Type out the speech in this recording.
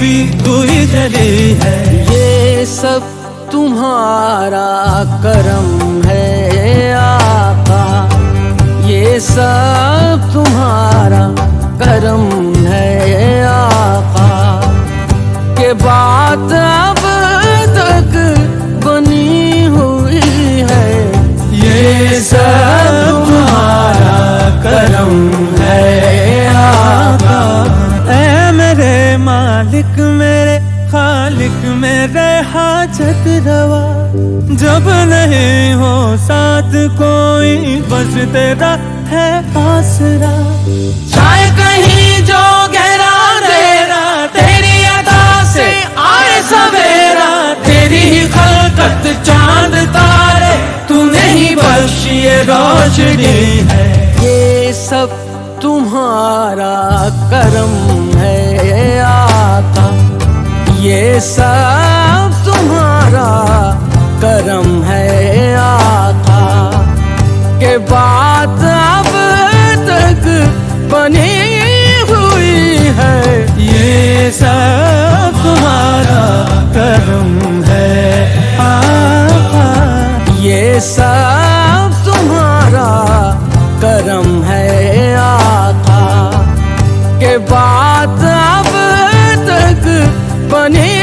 भी तू ही है। ये सब तुम्हारा करम है आका। ये सब तुम्हारा करम खालिक मेरे हाजत रवा। जब नहीं हो साथ कोई बस तेरा है आसरा चाहे कहीं जो गहरा तेरा तेरी अदा से आए सवेरा। तेरी ही खलकत चाँद तारे तूने ही बख्शी ये रोशनी है। ये सब तुम्हारा करम है ये सब तुम्हारा करम है आका। के बात अब तक बनी हुई है। ये सब तुम्हारा करम है आका। ये सब तुम्हारा करम है आका। के बाद money.